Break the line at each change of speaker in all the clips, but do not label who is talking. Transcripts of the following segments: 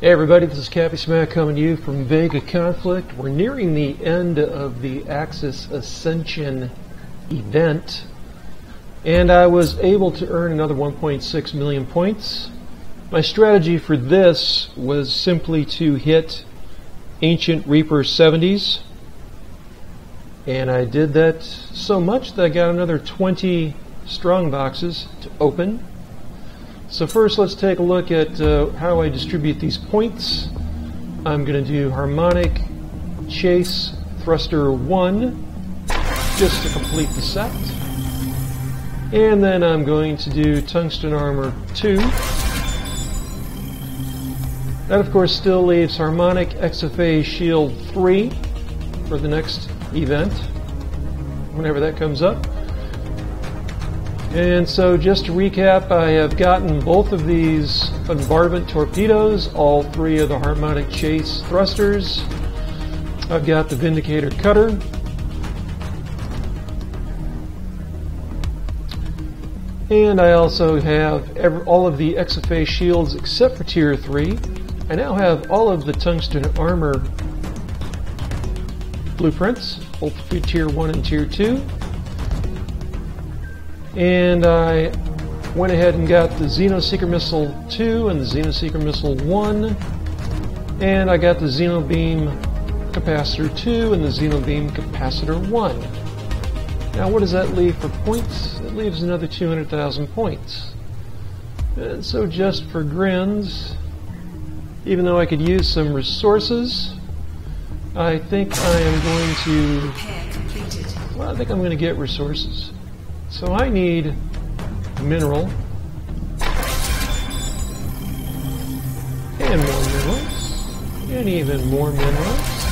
Hey everybody, this is Cappy Smack coming to you from Vega Conflict. We're nearing the end of the Axis Ascension event, and I was able to earn another 1.6 million points. My strategy for this was simply to hit Ancient Reaper 70s, and I did that so much that I got another 20 strong boxes to open. So first let's take a look at uh, how I distribute these points. I'm going to do harmonic chase thruster 1 just to complete the set. And then I'm going to do tungsten armor 2. That of course still leaves harmonic XFA shield 3 for the next event, whenever that comes up. And so just to recap, I have gotten both of these bombardment torpedoes, all three of the harmonic chase thrusters. I've got the Vindicator cutter. And I also have every, all of the XFA shields except for Tier 3. I now have all of the tungsten armor blueprints, both for Tier 1 and Tier 2 and I went ahead and got the Xenoseeker Missile 2 and the Xenoseeker Missile 1 and I got the Xenobeam Capacitor 2 and the Xenobeam Capacitor 1. Now what does that leave for points? It leaves another 200,000 points. And so just for grins, even though I could use some resources, I think I am going to... Well, I think I'm going to get resources. So I need mineral and more minerals and even more minerals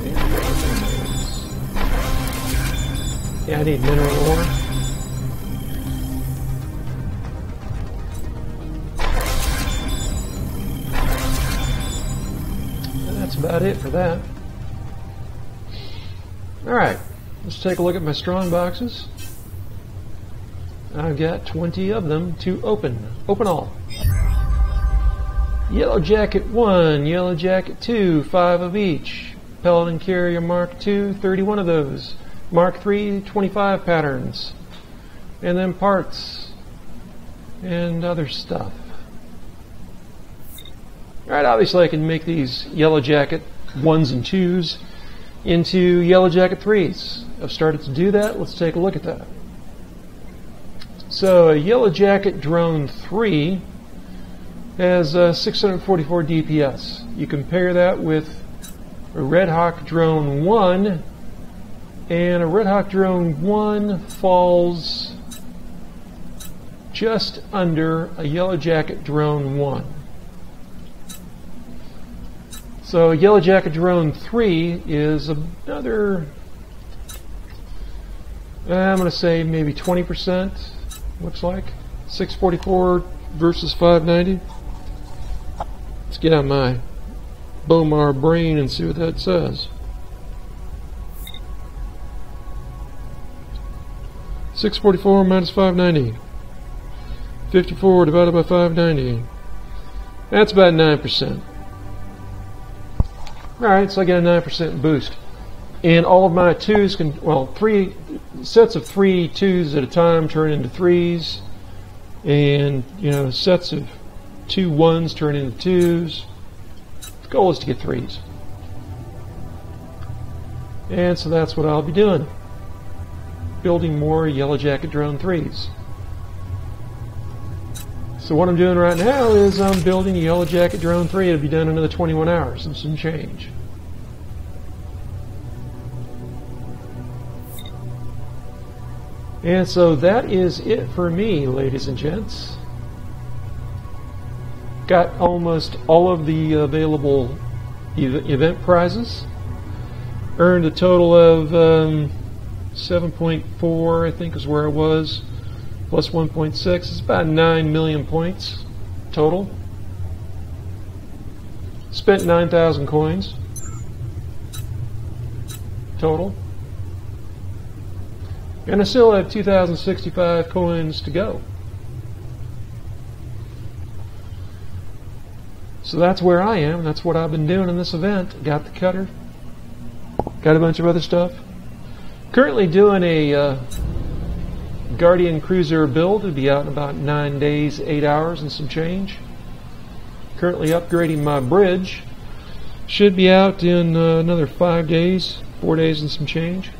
and more minerals. Yeah, I need mineral ore. That's about it for that. Alright, let's take a look at my strong boxes. I've got 20 of them to open. Open all. Yellow Jacket 1, Yellow Jacket 2, 5 of each. Paladin Carrier Mark 2, 31 of those. Mark 3, 25 patterns. And then parts and other stuff. Alright, obviously I can make these Yellow Jacket 1s and 2s into Yellow Jacket 3s. I've started to do that. Let's take a look at that. So a Yellow Jacket Drone 3 has uh, 644 DPS. You compare that with a Red Hawk Drone 1, and a Red Hawk Drone 1 falls just under a Yellow Jacket Drone 1. So Yellow Jacket Drone 3 is another, I'm going to say maybe 20% looks like. 644 versus 590. Let's get out my Bomar brain and see what that says. 644 minus 590. 54 divided by 590. That's about 9%. Alright, so I get a 9% boost. And all of my twos can, well, three sets of three twos at a time turn into threes. And, you know, sets of two ones turn into twos. The goal is to get threes. And so that's what I'll be doing. Building more Yellow Jacket Drone 3s. So what I'm doing right now is I'm building a Yellow Jacket Drone 3. It'll be done in another 21 hours and some change. And so that is it for me, ladies and gents. Got almost all of the available ev event prizes. Earned a total of um, 7.4, I think is where I was, plus 1.6. It's about 9 million points total. Spent 9,000 coins total. And I still have 2,065 coins to go. So that's where I am. That's what I've been doing in this event. Got the cutter. Got a bunch of other stuff. Currently doing a uh, Guardian Cruiser build. It'll be out in about nine days, eight hours, and some change. Currently upgrading my bridge. Should be out in uh, another five days, four days, and some change.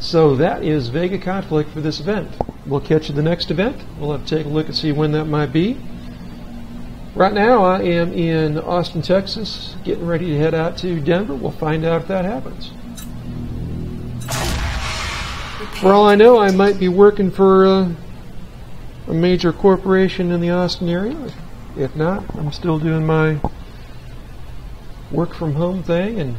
So that is Vega Conflict for this event. We'll catch you the next event. We'll have to take a look and see when that might be. Right now, I am in Austin, Texas, getting ready to head out to Denver. We'll find out if that happens. For all I know, I might be working for uh, a major corporation in the Austin area. If not, I'm still doing my work from home thing, and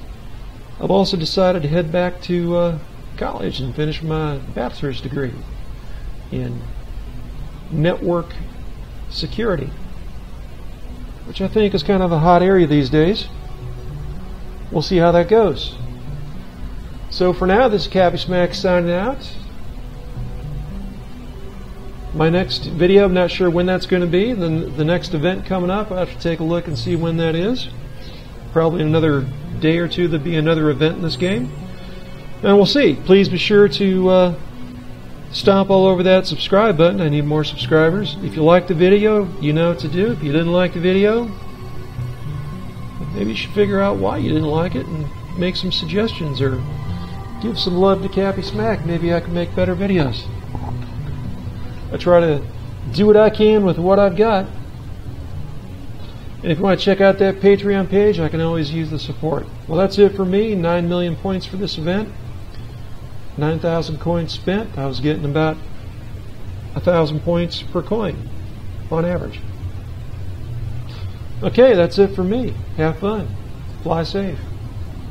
I've also decided to head back to uh, college and finish my bachelor's degree in network security, which I think is kind of a hot area these days. We'll see how that goes. So for now, this is Cappy Smack signing out. My next video, I'm not sure when that's going to be. Then the next event coming up, I have to take a look and see when that is. Probably in another day or two, there'll be another event in this game. And we'll see. Please be sure to uh, stomp all over that subscribe button. I need more subscribers. If you liked the video, you know what to do. If you didn't like the video, maybe you should figure out why you didn't like it and make some suggestions or give some love to Cappy Smack. Maybe I can make better videos. I try to do what I can with what I've got. And if you want to check out that Patreon page, I can always use the support. Well, that's it for me. 9 million points for this event. 9,000 coins spent. I was getting about a thousand points per coin on average. Okay, that's it for me. Have fun, fly safe,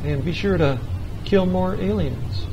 and be sure to kill more aliens.